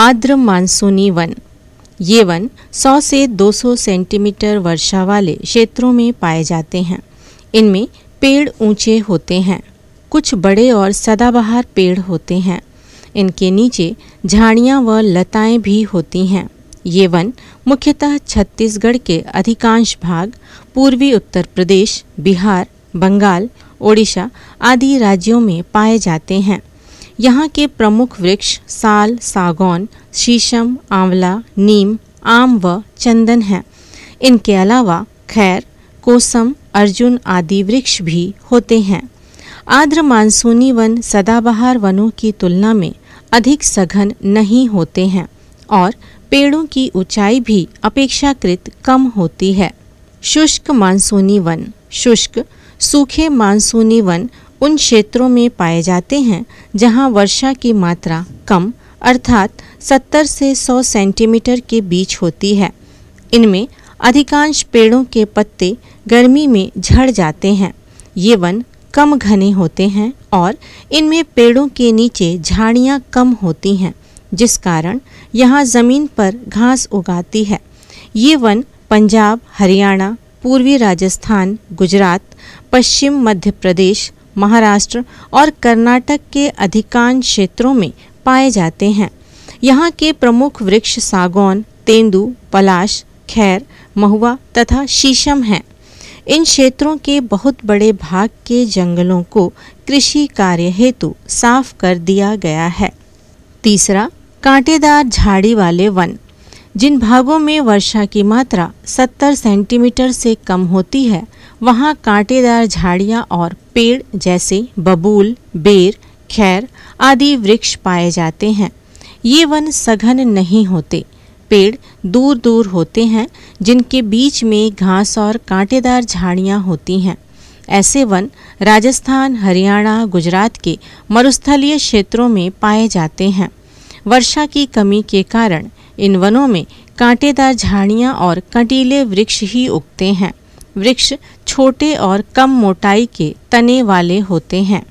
आर्द्र मानसूनी वन। ये वन 100 से 200 सेंटीमीटर वर्षा वाले क्षेत्रों में पाए जाते हैं। इनमें पेड़ ऊँचे होते हैं। कुछ बड़े और सदाबहार पेड़ होते हैं। इनके नीचे झाड़ियाँ व लताएँ भी होती हैं। ये वन मुख्यतः छत्तीसगढ़ के अधिकांश भाग, पूर्वी उत्तर प्रदेश, बिहार, बंगाल, ओडिशा आदि राज्यों में पाए जाते हैं। यहाँ के प्रमुख वृक्ष साल, सागौन, शीशम, आंवला, नीम, आम व चंदन हैं। इनके अलावा खैर, कोसम, अर्जुन आदि वृक्ष भी होते हैं। आर्द्र मानसूनी वन सदाबहार वनों की तुलना में अधिक सघन नहीं होते हैं और पेड़ों की ऊंचाई भी अपेक्षाकृत कम होती है। शुष्क मानसूनी वन, शुष्क, सूखे मानसूनी वन उन क्षेत्रों में पाए जाते हैं, जहाँ वर्षा की मात्रा कम, अर्थात 70 से 100 सेंटीमीटर के बीच होती है। इनमें अधिकांश पेड़ों के पत्ते गर्मी में झड़ जाते हैं। ये वन कम घने होते हैं और इनमें पेड़ों के नीचे झाड़ियाँ कम होती हैं, जिस कारण यहाँ ज़मीन पर घास उगाती है। ये वन पंजाब, हरियाणा, पूर्वी राजस्थान, गुजरात, पश्चिम मध्य प्रदेश महाराष्ट्र और कर्नाटक के अधिकांश क्षेत्रों में पाए जाते हैं। यहाँ के प्रमुख वृक्ष सागौन, तेंदु, पलाश, खैर, महुआ तथा शीशम हैं। इन क्षेत्रों के बहुत बड़े भाग के जंगलों को कृषि कार्य हेतु साफ़ कर दिया गया है। तीसरा, कांटेदार झाड़ी वाले वन। जिन भागों में वर्षा की मात्रा 70 सेंटीमीटर से कम होती है, वहाँ कांटेदार झाड़ियाँ और पेड़ जैसे बबूल, बेर, खैर आदि वृक्ष पाए जाते हैं। ये वन सघन नहीं होते। पेड़ दूर दूर होते हैं, जिनके बीच में घास और कांटेदार झाड़ियाँ होती हैं। ऐसे वन राजस्थान, हरियाणा, गुजरात के मरुस्थलीय क्षेत्रों में पाए जाते हैं। वर्षा की कमी के कारण इन वनों में कांटेदार झाड़ियाँ और कंटीले वृक्ष ही उगते हैं। वृक्ष छोटे और कम मोटाई के तने वाले होते हैं।